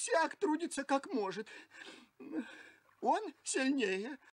всяк трудится как может. Он сильнее,